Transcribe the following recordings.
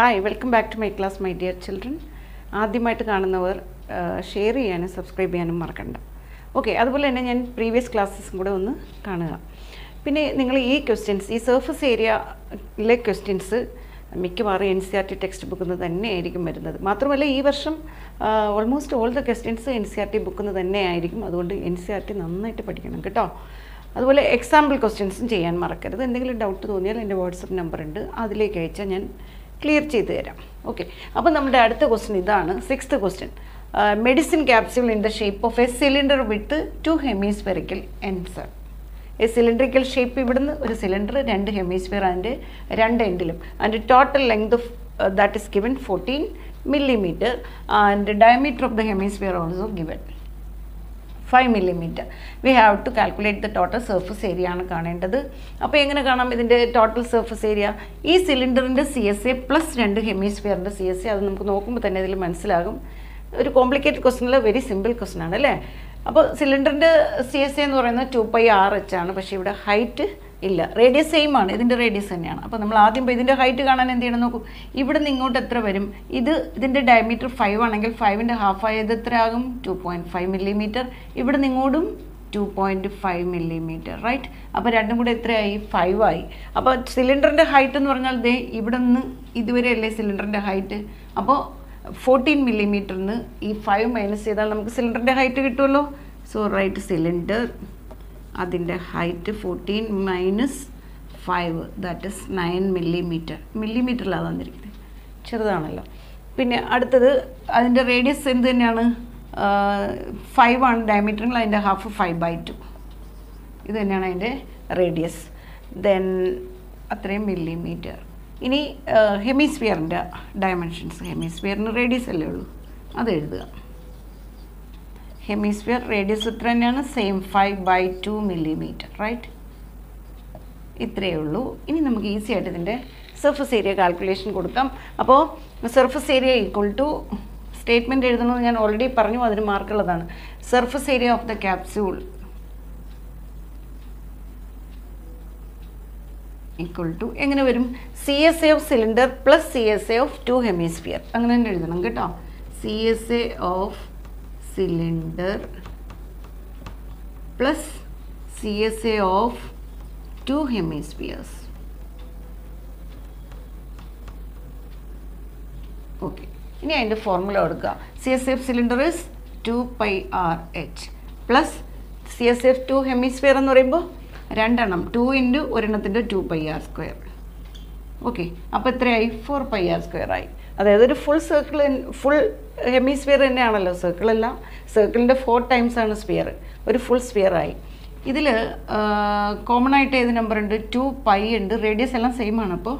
Hi welcome back to my class my dear children ആദ്യമായിട്ട് കാണുന്നവർ share ചെയ്യാനും subscribe ചെയ്യാനും മറക്കണ്ട. ഓക്കെ അതുപോലെ തന്നെ ഞാൻ പ്രീവിയസ് ക്ലാസ്സസും കൂടെ ഒന്ന് കാണുക. പിന്നെ നിങ്ങൾ ഈ ക്വസ്റ്റ്യൻസ് ഈ സർഫസ് ഏരിയയിലെ ക്വസ്റ്റ്യൻസ് മിക്കവാറും N C R T text ബുക്കിൽ നിന്ന് തന്നെയായിരിക്കും വരുന്നത്. മാത്രമല്ല ഈ വർഷം almost all the questions N C R T ബുക്കിൽ നിന്ന് തന്നെ ആയിരിക്കും അതുകൊണ്ട് എൻ സി ആർ ടി നന്നായിട്ട് പഠിക്കണം കേട്ടോ. അതുപോലെ എക്സാമ്പിൾ ക്വസ്റ്റ്യൻസും ചെയ്യാൻ മറക്കരുത്. എന്തെങ്കിലും ഡൗട്ട് തോന്നിയാൽ എന്റെ വാട്സപ്പ് നമ്പർ ഉണ്ട്. അതിലേക്ക് അയച്ചാൽ ഞാൻ ക്ലിയർ ചെയ്ത് തരാം. ഓക്കെ അപ്പോൾ നമ്മുടെ അടുത്ത ക്വസ്റ്റ്യൻ ഇതാണ് sixth question medicine capsule in the shape of a cylinder with two hemispherical ends or a cylindrical shape ഇവിടുന്ന് ഒരു സിലിണ്ടർ രണ്ട് ഹെമിസ്ഫിയർ അതിന്റെ രണ്ട് എൻഡിലും അതിന്റെ total length of that is given fourteen millimeter and diameter of the hemisphere also given five millimeter we have to calculate the total surface area ആണ് കാണേണ്ടത്. അപ്പോൾ എങ്ങനെ കാണാം ഇതിന്റെ ടോട്ടൽ സർഫസ് ഏരിയ ഈ സിലിണ്ടറിന്റെ സി എസ് എ പ്ലസ് രണ്ട് ഹെമിസ്ഫിയറിന്റെ C S A അത് നമുക്ക് നോക്കുമ്പോൾ തന്നെ ഇതിൽ മനസ്സിലാകും. ഒരു കോംപ്ലിക്കേറ്റഡ് ക്വസ്റ്റൻ അല്ല വെരി സിമ്പിൾ ക്വസ്റ്റൻ ആണ് അല്ലേ? അപ്പോൾ സിലിണ്ടറിന്റെ സി എസ് എ എന്ന് പറയുന്നത് ടു പൈ ആർ എച്ച് ആണ്. പക്ഷേ ഇവിടെ ഹൈറ്റ് ഇല്ല. റേഡിയസ് സെയിം ആണ്. ഇതിന്റെ റേഡിയസ് തന്നെയാണ്. അപ്പോൾ നമ്മൾ ആദ്യം ഇപ്പോൾ ഇതിന്റെ ഹൈറ്റ് കാണാൻ എന്ത് ചെയ്യണം നോക്കൂ. ഇവിടെ നിന്ന് ഇങ്ങോട്ട് എത്ര വരും? ഇത് ഇതിന്റെ ഡയമീറ്റർ ഫൈവ് ആണെങ്കിൽ ഫൈവിന്റെ ഹാഫ് ആയത് എത്ര ആകും? ടു പോയിന്റ് ഫൈവ് മില്ലിമീറ്റർ ഇവിടെ നിന്ന് ഇങ്ങോട്ടും two point five millimeter right അപ്പോൾ രണ്ടും കൂടെ എത്രയായി? ഫൈവ് ആയി. അപ്പോൾ സിലിണ്ടറിന്റെ ഹൈറ്റ് എന്ന് പറഞ്ഞാൽ ദേ ഇവിടെ നിന്ന് ഇതുവരെ അല്ലേ സിലിണ്ടറിന്റെ ഹൈറ്റ് അപ്പോൾ ഫോർട്ടീൻ മില്ലിമീറ്ററിന് ഈ ഫൈവ് മൈനസ് ചെയ്താൽ നമുക്ക് സിലിണ്ടറിന്റെ ഹൈറ്റ് കിട്ടുമല്ലോ സോ റൈറ്റ് സിലിണ്ടർ അതിന്റെ height fourteen minus five that is nine millimeter മില്ലിമീറ്ററിലാണ് തന്നിരിക്കുന്നത് ചെറുതാണല്ലോ. പിന്നെ അടുത്തത് അതിന്റെ റേഡിയസ് എന്ത് തന്നെയാണ്? ഫൈവ് ആണ്. ഡയമീറ്ററിൽ അതിന്റെ ഹാഫ് ഫൈവ് ബൈ ടു ഇത് തന്നെയാണ് അതിന്റെ റേഡിയസ് ദെൻ അത്രയും മില്ലിമീറ്റർ ഇനി ഹെമിസ്ഫിയറിന്റെ ഡയമെൻഷൻസ് ഹെമിസ്ഫിയറിന് റേഡിയസ് അല്ലേ ഉള്ളൂ? അത് എഴുതുക. ഹെമിസ്ഫിയർ റേഡിയസ് ഇത്ര തന്നെയാണ്. Same five by two millimeter right ഇത്രയേ ഉള്ളൂ. ഇനി നമുക്ക് ഈസി ആയിട്ട് ഇതിന്റെ സർഫസ് ഏരിയ കാൽക്കുലേഷൻ കൊടുക്കാം. അപ്പോൾ surface area equal to statement എഴുതണമെന്ന് ഞാൻ ഓൾറെഡി പറഞ്ഞു അതിന് മാർക്കുള്ളതാണ് surface area of the capsule equal to എങ്ങനെ വരും? C S A of cylinder plus C S A of two hemisphere അങ്ങനെ തന്നെ എഴുതണം കേട്ടോ. C S A of C S A of two hemispheres okay ഇനി അതിന്റെ ഫോർമുല കൊടുക്കുക C S F cylinder is two pi R H plus C S F two hemisphere എന്ന് പറയുമ്പോൾ രണ്ടെണ്ണം. Two into ഒരെണ്ണത്തിന്റെ two pi R square okay അപ്പോൾ എത്രയായി? Four pi R square ആയി. അതായത് ഒരു ഫുൾ സർക്കിൾ ഫുൾ ഹെമിസ്ഫിയർ തന്നെയാണല്ലോ. സർക്കിളല്ല സർക്കിളിന്റെ ഫോർ ടൈംസ് ആണ് സ്ഫിയർ ഒരു ഫുൾ സ്ഫിയർ ആയി. ഇതിൽ കോമൺ ആയിട്ട് ഏത് നമ്പർ ഉണ്ട്? ടു പൈ ഉണ്ട്. റേഡിയസ് എല്ലാം സെയിം ആണ് അപ്പോൾ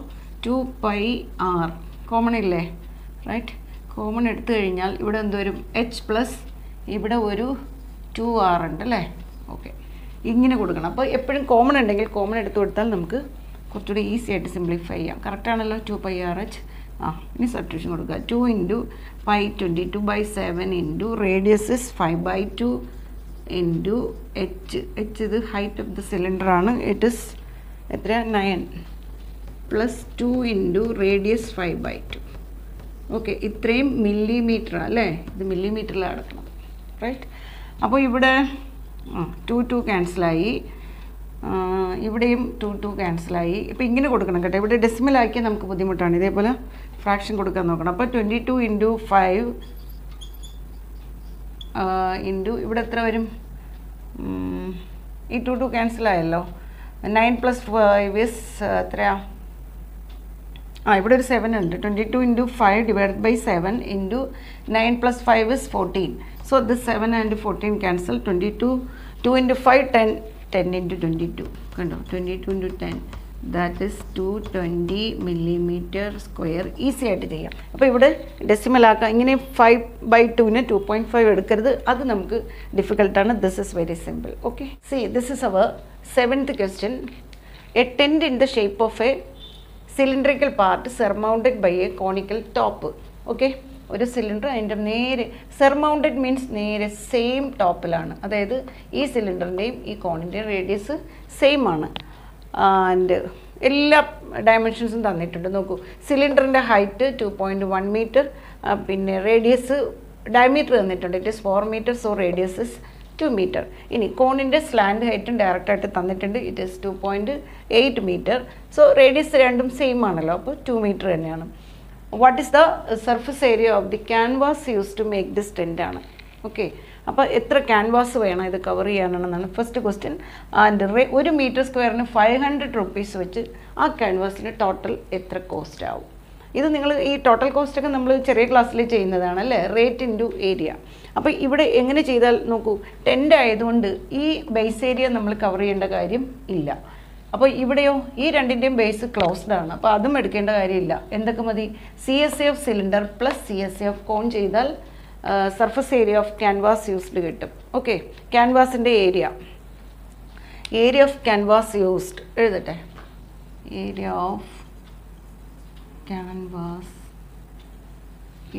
ടു പൈ ആർ കോമൺ ഇല്ലേ? റൈറ്റ് കോമൺ എടുത്തു കഴിഞ്ഞാൽ ഇവിടെ എന്ത് വരും? എച്ച് പ്ലസ് ഇവിടെ ഒരു ടു ആർ ഉണ്ട് അല്ലേ? ഓക്കെ ഇങ്ങനെ കൊടുക്കണം. അപ്പോൾ എപ്പോഴും കോമൺ ഉണ്ടെങ്കിൽ കോമൺ എടുത്തു കൊടുത്താൽ നമുക്ക് കുറച്ചുകൂടി ഈസി ആയിട്ട് സിംപ്ലിഫൈ ചെയ്യാം. കറക്റ്റാണല്ലോ ടു പൈ ആർ എച്ച് ആ ഇനി സബ്സ്റ്റിറ്റ്യൂഷൻ കൊടുക്കുക. Two into pi twenty two by seven into radius is five by two into H H ഇത് ഹൈറ്റ് ഓഫ് ദ സിലിണ്ടറാണ് ഇറ്റ് ഇസ് എത്ര nine plus two into radius five by two okay ഇത്രയും millimetre അല്ലേ? ഇത് മില്ലിമീറ്ററിൽ അടക്കണം. Right അപ്പോൾ ഇവിടെ to to ക്യാൻസലായി ഇവിടെയും ടു ടു ക്യാൻസലായി ഇപ്പോൾ ഇങ്ങനെ കൊടുക്കണം കേട്ടോ. ഇവിടെ ഡെസിമലാക്കിയാൽ നമുക്ക് ബുദ്ധിമുട്ടാണ്. ഇതേപോലെ ഫ്രാക്ഷൻ കൊടുക്കാൻ നോക്കണം. അപ്പോൾ twenty two into five into ഇവിടെ എത്ര വരും? ഈ ടു ടു ക്യാൻസലായല്ലോ നയൻ പ്ലസ് ഫൈവ് ഇസ് എത്രയാ? ആ ഇവിടെ ഒരു സെവൻ ഉണ്ട്. Twenty two into five divide by seven into nine plus five is fourteen so this seven and fourteen cancel twenty two two into five ten ten into twenty two കണ്ടോ? Twenty two into ten that is two twenty millimeter square easy ആയിട്ട് ചെയ്യാം. അപ്പോൾ ഇവിടെ ഡെസിമലാക്കാം ഇങ്ങനെ five by ടുവിന് two point five എടുക്കരുത്. അത് നമുക്ക് ഡിഫിക്കൽട്ടാണ് this is very simple okay see this is our seventh question a tent in the shape of a cylindrical part surmounted by a conical top okay ഒരു cylinder അതിന്റെ നേരെ സർമൗണ്ടഡ് means നേരെ same ടോപ്പിലാണ് അതായത് ഈ സിലിണ്ടറിന്റെയും ഈ കോണിന്റെയും റേഡിയസ് സെയിം ആണ്. ആൻഡ് എല്ലാ ഡയമെൻഷൻസും തന്നിട്ടുണ്ട്. നോക്കൂ സിലിണ്ടറിന്റെ height two point one meter പിന്നെ റേഡിയസ് ഡയമീറ്റർ തന്നിട്ടുണ്ട്. It is four meter so radius is two meter ഇനി കോണിന്റെ സ്ലാൻഡ് ഹൈറ്റും ഡയറക്റ്റായിട്ട് തന്നിട്ടുണ്ട്. It is two point eight meter so radius രണ്ടും സെയിം ആണല്ലോ. അപ്പോൾ ടു മീറ്റർ തന്നെയാണ്. What is the surface area of the canvas use to make this tent ആണ്? ഓക്കെ അപ്പോൾ എത്ര ക്യാൻവാസ് വേണം ഇത് കവർ ചെയ്യാനാണെന്നാണ് ഫസ്റ്റ് ക്വസ്റ്റ്യൻ ആൻഡ് റേ ഒരു മീറ്റർ സ്ക്വയറിന് ഫൈവ് ഹൺഡ്രഡ് റുപ്പീസ് വെച്ച് ആ ക്യാൻവാസിന് ടോട്ടൽ എത്ര കോസ്റ്റ് ആവും? ഇത് നിങ്ങൾ ഈ ടോട്ടൽ കോസ്റ്റൊക്കെ നമ്മൾ ചെറിയ ക്ലാസ്സിൽ ചെയ്യുന്നതാണ് അല്ലേ? റേറ്റ് ഇന്റു ഏരിയ അപ്പോൾ ഇവിടെ എങ്ങനെ ചെയ്താൽ നോക്കൂ ടെന്റ് ആയതുകൊണ്ട് ഈ ബേസ് ഏരിയ നമ്മൾ കവർ ചെയ്യേണ്ട കാര്യം ഇല്ല. അപ്പോൾ ഇവിടെയോ? ഈ രണ്ടിന്റെയും ബേസ് ക്ലോസ്ഡ് ആണ്. അപ്പോൾ അതും എടുക്കേണ്ട കാര്യമില്ല. എന്തൊക്കെ മതി? C S F cylinder plus C S F cone ചെയ്താൽ surface area of canvas used കിട്ടും. Okay ക്യാൻവാസിന്റെ area area of canvas used എഴുതട്ടെ. Area of canvas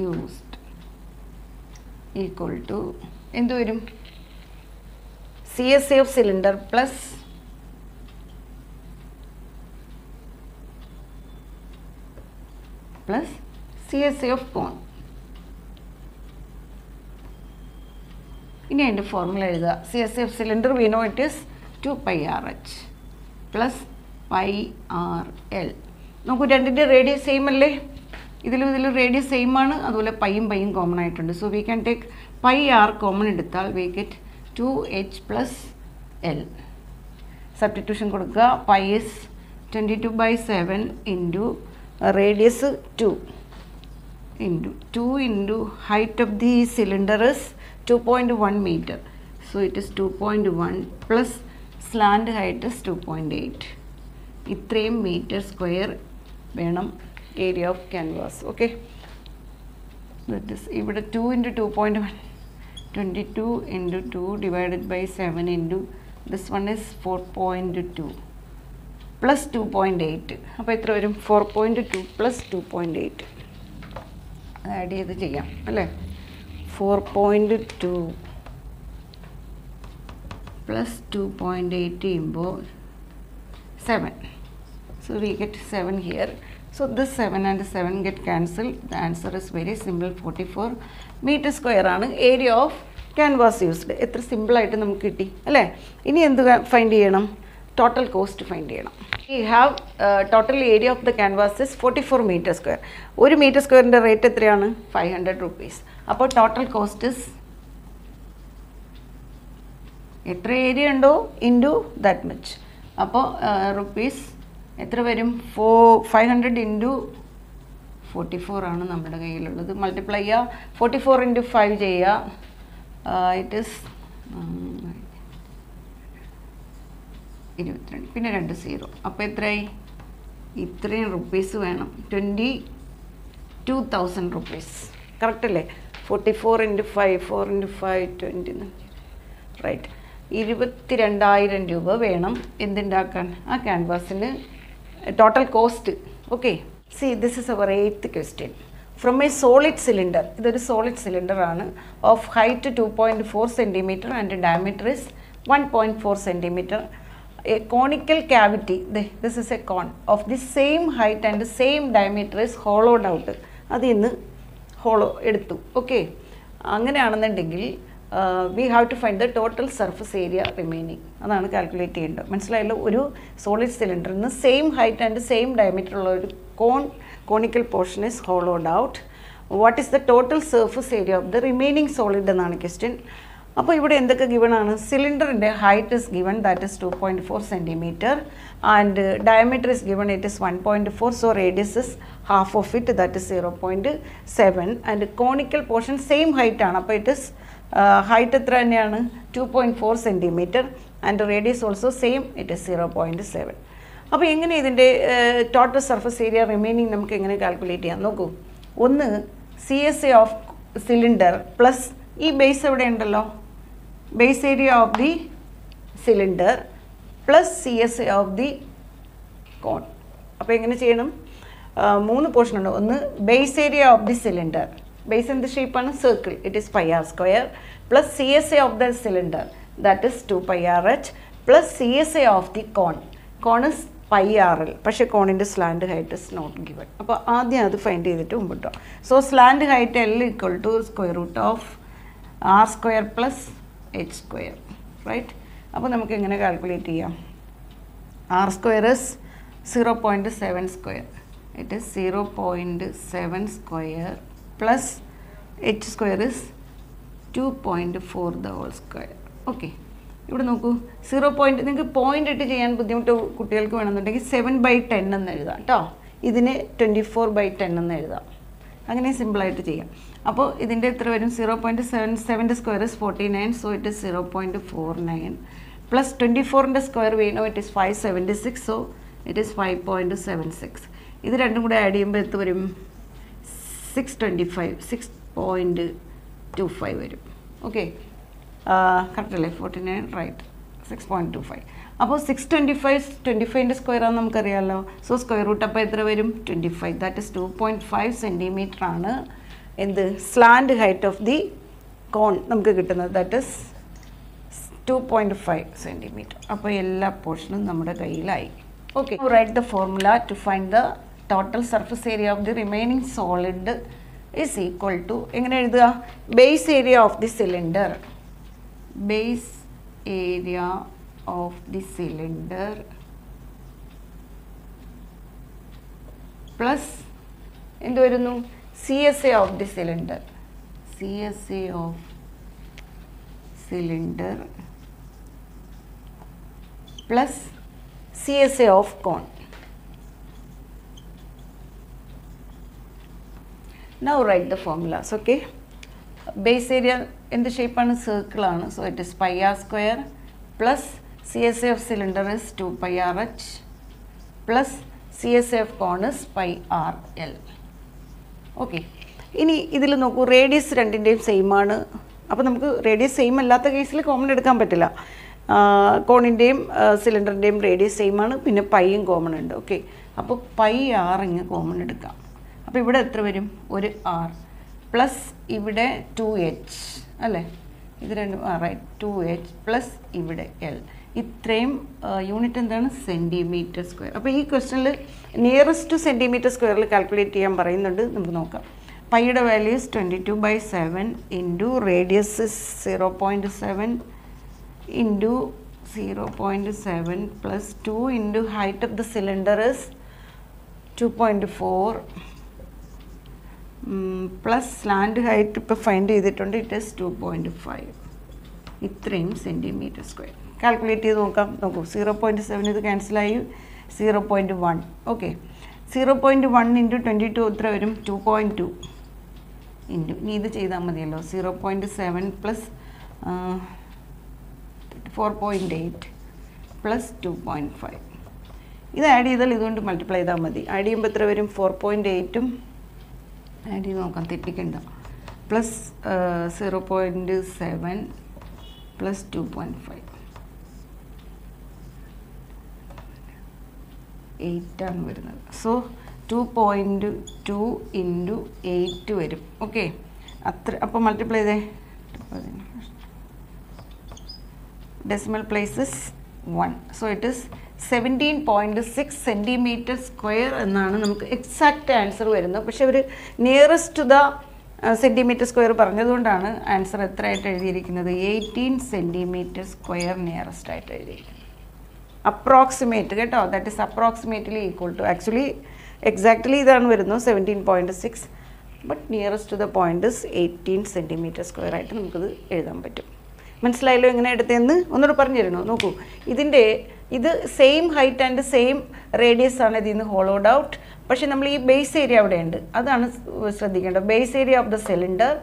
used equal to എന്ത് വരും? C S of cylinder plus plus C S of cone ഇനി അതിന്റെ formula എഴുതുക. C S F cylinder we it is two pi R H plus pi R L നമുക്ക് രണ്ടിന്റെ radius same അല്ലേ? ഇതിലും ഇതിലും റേഡിയസ് സെയിം ആണ്. അതുപോലെ പൈയും പൈയും കോമൺ ആയിട്ടുണ്ട്. So we can take pi R common എടുത്താൽ we get two H plus L substitution കൊടുക്കുക. Pi is twenty two by seven into radius two into 2 height of the cylinder is 2.1 meter. So it is 2.1 plus slant height is 2.8 ഇത്രയും metre square വേണം area of canvas okay that is ഇവിടെ two into two point one twenty two into two divided by seven into this one is four point two plus two point eight അപ്പോൾ എത്ര വരും? Four point two plus two point eight add ചെയ്ത് ചെയ്യാം അല്ലേ? Four point two plus two point eight ചെയ്യുമ്പോൾ seven so we get seven here so this seven and seven get cancel the answer is very simple forty four meter square ആണ് area of canvas used എത്ര സിമ്പിളായിട്ട് നമുക്ക് കിട്ടി അല്ലേ? ഇനി എന്ത് find ചെയ്യണം? ടോട്ടൽ കോസ്റ്റ് ഫൈൻഡ് ചെയ്യണം. ഈ have total area of the canvas is forty four meter square ഒരു മീറ്റർ സ്ക്വയറിന്റെ റേറ്റ് എത്രയാണ്? ഫൈവ് ഹൺഡ്രഡ് റുപ്പീസ് അപ്പോൾ ടോട്ടൽ കോസ്റ്റ് ഇസ് എത്ര ഏരിയ ഉണ്ടോ? ഇന്റു ദാറ്റ് മച്ച് അപ്പോൾ റുപ്പീസ് എത്ര വരും? Four five hundred into forty four ആണ് നമ്മുടെ കയ്യിലുള്ളത്. മൾട്ടിപ്ലൈ ചെയ്യുക. ഫോർട്ടി ഫോർ ഇന്റു ഫൈവ് ചെയ്യുക ഇറ്റ് ഇസ് ഇരുപത്തിരണ്ട്. പിന്നെ രണ്ട് സീറോ. അപ്പോൾ എത്രയായി? ഇത്രയും റുപ്പീസ് വേണം. Twenty two thousand rupees. Correct അല്ലേ? Forty four into five four into five twenty right ഇരുപത്തി രണ്ടായിരം രൂപ വേണം എന്തുണ്ടാക്കാൻ? ആ ക്യാൻവാസിന് total cost okay see this is our eighth question from a solid cylinder ഇതൊരു സോളിഡ് സിലിണ്ടർ ആണ്. Of height two point four centimeter and diameter is one point four centimeter a conical cavity. the- this is a cone of the same height and same diameter is hollowed out. അത് ഇന്ന് hollow എടുത്തു. Okay അങ്ങനെയാണെന്നുണ്ടെങ്കിൽ we have to find the total surface area remaining അതാണ് calculate ചെയ്യേണ്ടത്. മനസ്സിലായല്ലോ? ഒരു solid സിലിണ്ടറിൽ നിന്ന് same height and same diameter ഉള്ള ഒരു cone conical portion is hollowed out what is the total surface area of the remaining solid എന്നാണ് question അപ്പോൾ ഇവിടെ എന്തൊക്കെ ഗിവൺ ആണ്? സിലിണ്ടറിന്റെ height is given that is two point four centimeter and diameter is given it is one point four so radius is half of it that is zero point seven and conical portion same height ആണ്. അപ്പോൾ it is height എത്ര തന്നെയാണ്? Two point four centimeter and radius also same it is zero point seven അപ്പോൾ എങ്ങനെ ഇതിന്റെ total surface area remaining നമുക്ക് എങ്ങനെ calculate ചെയ്യാം? നോക്കൂ. ഒന്ന് C S A of cylinder plus ഈ ബേസ് എവിടെ ഉണ്ടല്ലോ? Of the cylinder plus C S A of the cone അപ്പോൾ എങ്ങനെ ചെയ്യണം? മൂന്ന് പോർഷൻ ഉണ്ട്. ഒന്ന് base area of the cylinder base എന്ത് ഷേപ്പാണ് circle it is pi R square plus C S A of the cylinder that is two pi R H plus C S A of the cone cone is pi R L പക്ഷേ കോണിന്റെ slant height is not given അപ്പോൾ ആദ്യം അത് find ചെയ്തിട്ട് മുമ്പിട്ടോ. So slant height L equal to square root of R square plus H square right അപ്പോൾ നമുക്ക് എങ്ങനെ calculate ചെയ്യാം? R square is zero point seven square. It is zero point seven square plus H square is two point four the whole square. Okay ഇവിടെ നോക്കൂ. Zero point നിങ്ങൾക്ക് point ഇട്ട് ചെയ്യാൻ ബുദ്ധിമുട്ട് കുട്ടികൾക്ക് വേണമെന്നുണ്ടെങ്കിൽ സെവൻ ബൈ ടെൻ എന്ന് എഴുതാം കേട്ടോ ഇതിന് ട്വന്റി ഫോർ ബൈ ടെൻ എന്ന് എഴുതാം. അങ്ങനെ സിമ്പിളായിട്ട് ചെയ്യാം. അപ്പോൾ ഇതിന്റെ എത്ര വരും? Zero point seven സെവന്റെ square is forty nine so it is zero point four nine plus twenty ഫോറിന്റെ സ്ക്വയർ വീണോ it is five seventy six so it is five point seven six ഇത് രണ്ടും കൂടെ ആഡ് ചെയ്യുമ്പോൾ എത്ത് വരും? Six twenty five six point two five വരും okay correct അല്ലേ? Forty nine right six point two five അപ്പോൾ സിക്സ് ട്വന്റി ഫൈവ് ട്വന്റി ഫൈവിന്റെ സ്ക്വയർ ആണെന്ന് നമുക്കറിയാമല്ലോ സോ സ്ക്വയർ റൂട്ട് അപ്പോൾ എത്ര വരും? Twenty five that is two point five centimetre ആണ് എന്ത് slant height of the cone നമുക്ക് കിട്ടുന്നത്. That is two point five centimetre അപ്പോൾ എല്ലാ പോർഷനും നമ്മുടെ കയ്യിലായി. Okay right the formula to find the total surface area of the remaining solid is equal to എങ്ങനെ എഴുതുക? Base area of the cylinder base area of the cylinder plus എന്ത് വരുന്നു? C S A of the cylinder C S A of cylinder plus C S A of cone now write the formulas okay base area എന്ത് ഷേപ്പാണ് സർക്കിളാണ് so it is pi R square plus C S A of cylinder is two pi R H plus C S F cone is pi R L okay ഇനി ഇതിൽ നോക്കൂ radius രണ്ടിന്റെയും same ആണ്. അപ്പോൾ നമുക്ക് radius same അല്ലാത്ത കേസിൽ common എടുക്കാൻ പറ്റില്ല. കോണിന്റെയും സിലിണ്ടറിന്റെയും റേഡിയസ് സെയിം ആണ്. പിന്നെ പൈയും കോമൺ ഉണ്ട്. ഓക്കെ അപ്പോൾ പൈ ആർ ഇങ്ങ് കോമൺ എടുക്കാം. അപ്പോൾ ഇവിടെ എത്ര വരും? ഒരു ആർ പ്ലസ് ഇവിടെ ടു എച്ച് അല്ലേ? ഇത് രണ്ടും ആ റൈറ്റ് ടു എച്ച് പ്ലസ് ഇവിടെ എൽ ഇത്രയും യൂണിറ്റ് എന്താണ്? Centimetre square. അപ്പോൾ ഈ ക്വസ്റ്റനിൽ നിയറസ്റ്റ് സെന്റിമീറ്റർ സ്ക്വയറിൽ കാൽക്കുലേറ്റ് ചെയ്യാൻ പറയുന്നുണ്ട്. നമുക്ക് നോക്കാം. പൈയുടെ values twenty two by seven into radius zero point seven into zero point seven plus two into height of the cylinder is two point four plus l and height ഇപ്പോൾ find ചെയ്തിട്ടുണ്ട്. It is two point five ഇത്രയും centimetre square calculate ചെയ്ത് നോക്കാം. നോക്കൂ zero point seven ഇത് ക്യാൻസലായി zero point one okay zero point one into twenty two എത്ര വരും? To point two into ഇനി ഇത് ചെയ്താൽ മതിയല്ലോ. Zero point seven plus four point eight plus two point five ഇത് ആഡ് ചെയ്താൽ ഇതുകൊണ്ട് മൾട്ടിപ്ലൈ ചെയ്താൽ മതി. ആഡ് ചെയ്യുമ്പോൾ എത്ര വരും? ഫോർ പോയിന്റ് എയ്റ്റും ആഡ് ചെയ്ത് നോക്കാം. തെറ്റിക്കണ്ട. Plus zero point seven plus two point five eight ആണ് വരുന്നത്. So two point two into eight വരും. ഓക്കെ അത്ര അപ്പോൾ മൾട്ടിപ്ലൈ ചെയ്തേ. Decimal places one so it is seventeen point six centimetre square എന്നാണ് നമുക്ക് എക്സാക്റ്റ് ആൻസർ വരുന്നത്. പക്ഷേ അവർ nearest to the centimetre square പറഞ്ഞതുകൊണ്ടാണ് ആൻസർ എത്രയായിട്ട് എഴുതിയിരിക്കുന്നത്? എയ്റ്റീൻ സെന്റിമീറ്റർ സ്ക്വയർ നിയറസ്റ്റ് ആയിട്ട് എഴുതിയിരിക്കുന്നത്. അപ്രോക്സിമേറ്റ് കേട്ടോ? That is approximately equal to actually exactly ഇതാണ് വരുന്നത് seventeen point six but nearest to the point is eighteen centimetre square ആയിട്ട് നമുക്കത് എഴുതാൻ പറ്റും. മനസ്സിലായല്ലോ എങ്ങനെ എടുത്തതെന്ന്? ഒന്നുകൂടെ പറഞ്ഞു തരണോ നോക്കൂ. ഇതിന്റെ ഇത് same height and same radius ആണ് ഇതിൽ നിന്ന് ഹോളോഡ് ഔട്ട് പക്ഷേ നമ്മൾ ഈ ബേസ് ഏരിയ അവിടെയുണ്ട്. അതാണ് ശ്രദ്ധിക്കേണ്ടത്. Base area of the cylinder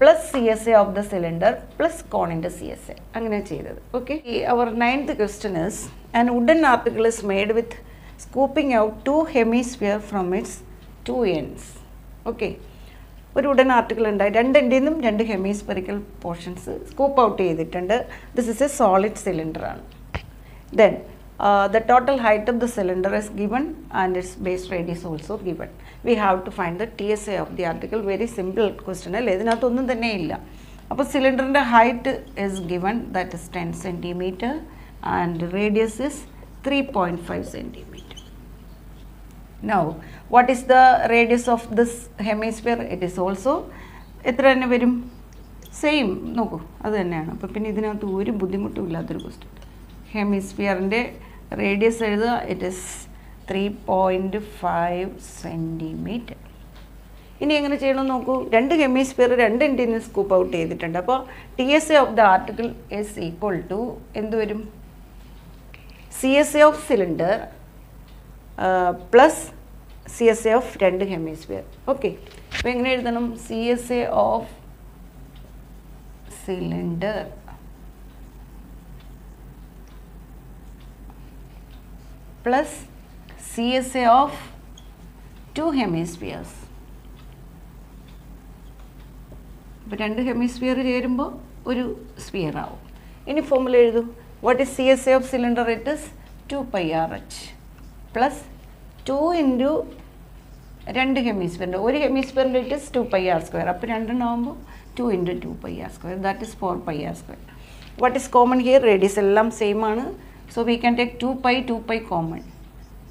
plus C S A of the cylinder plus കോണിന്റെ സി എസ് എ അങ്ങനെ ചെയ്തത്. Okay our ninth question is and wooden article is made with scooping out two hemisphere from its two ends okay ഒരു wooden article ഉണ്ടായി. രണ്ട് എൻഡിൽ നിന്നും രണ്ട് hemispherical portions scoop out ചെയ്തിട്ടുണ്ട്. This is a solid cylinder ആണ്. Then the total height of the cylinder is given and its also given we have to have the T S A of the article. Very simple question അല്ലേ? ഇതിനകത്തൊന്നും തന്നെ ഇല്ല. അപ്പോൾ സിലിണ്ടറിന്റെ height is given that is ten centimetre is three point five centimetre now what is the radius of this hemisphere it is also എത്ര തന്നെ വരും? Same നോക്കൂ അത് തന്നെയാണ്. അപ്പോൾ പിന്നെ ഇതിനകത്ത് ഒരു ബുദ്ധിമുട്ടും ഇല്ലാത്തൊരു ക്വസ്റ്റ്യൻ ഹെമിസ്ഫിയറിന്റെ റേഡിയസ് എഴുതുക. It is three point five centimetre ഇനി എങ്ങനെ ചെയ്യണം നോക്കൂ? രണ്ട് ഹെമിസ്ഫിയർ രണ്ട് ഇന്റീരിയൽ സ്കൂപ്പ് ഔട്ട് ചെയ്തിട്ടുണ്ട്. അപ്പോൾ T S A of the article is equal to എന്ത് വരും? C S A of cylinder plus C S A of രണ്ട് ഹെമിസ്ഫിയർ ഓക്കെ അപ്പോൾ എങ്ങനെ എഴുതണം? C S A of cylinder plus C S A of two hemispheres അപ്പോൾ രണ്ട് hemisphere ചേരുമ്പോൾ ഒരു സ്ഫിയർ ആവും. ഇനി formula എഴുതൂ. S A of cylinder it is two pi R H plus two into രണ്ട് ഹെമിസ്ഫിയറിന്റെ ഒരു ഹെമിസ്ഫിയറിന്റെ it is two pi r square അപ്പോൾ രണ്ടെണ്ണമാകുമ്പോൾ two into two pi r square that is four pi r square what is common here radius എല്ലാം same ആണ്. So we can take two pi two pi common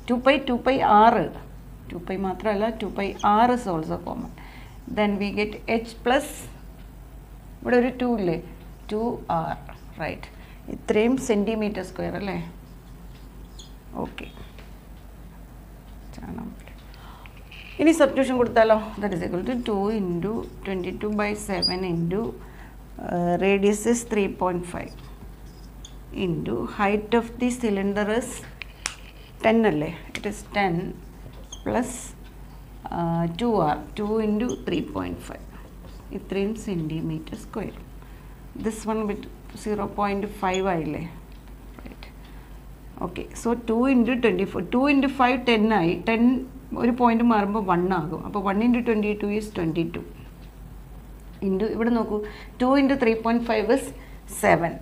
two pi two pi r two pi മാത്രമല്ല two pi r is also common then we get H plus ഇവിടെ ഒരു two ഇല്ലേ? Two R right ഇത്രയും centimetre square അല്ലേ? Okay ഇനി substitution കൊടുത്താലോ? That is equal to two into twenty two by seven into radius is three point five into height of the cylinder is ten അല്ലേ? It is ten plus two r two into three point five ഇത്രയും centimetre square this one with zero point five ആയില്ലേ? Okay so two into twenty four two into five ten ആയി. Ten ഒരു point മാറുമ്പോൾ one ആകും. അപ്പോൾ one into twenty two is twenty two into ഇവിടെ നോക്കൂ. Two into three point five is seven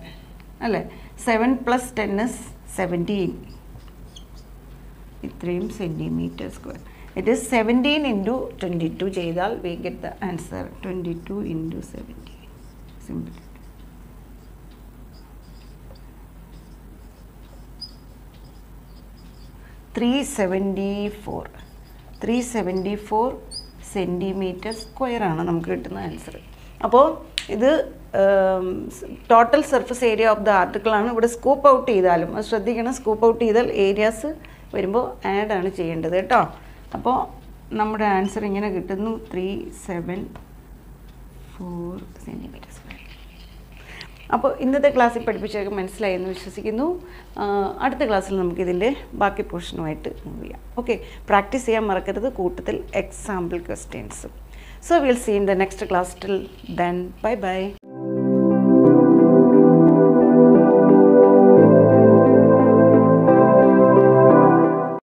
അല്ലേ? Seven plus ten is seventeen ഇത്രയും centimetre square it is seventeen into twenty two ചെയ്താൽ we get the answer twenty two into seventeen simple three seventy four three seventy four centimetre സ്ക്വയറാണ് നമുക്ക് കിട്ടുന്ന answer അപ്പോൾ ഇത് total surface area of the ആർട്ടിക്കിളാണ് ഇവിടെ scoop out ചെയ്താലും അത് ശ്രദ്ധിക്കണം scoop out ചെയ്താൽ ഏരിയാസ് വരുമ്പോൾ ആഡാണ് ചെയ്യേണ്ടത് കേട്ടോ. അപ്പോൾ നമ്മുടെ ആൻസർ ഇങ്ങനെ കിട്ടുന്നു. ത്രീ സെവൻ ഫോർ സെന്റിമീറ്റർ അപ്പോൾ ഇന്നത്തെ ക്ലാസ്സിൽ പഠിപ്പിച്ചൊക്കെ മനസ്സിലായെന്ന് വിശ്വസിക്കുന്നു. അടുത്ത ക്ലാസ്സിൽ നമുക്കിതിന്റെ ബാക്കി പോർഷനുമായിട്ട് മൂവ് ചെയ്യാം. ഓക്കെ പ്രാക്ടീസ് ചെയ്യാൻ മറക്കരുത്. കൂട്ടത്തിൽ എക്സാമ്പിൾ ക്വസ്റ്റ്യൻസും so will see in the next class till then bye bye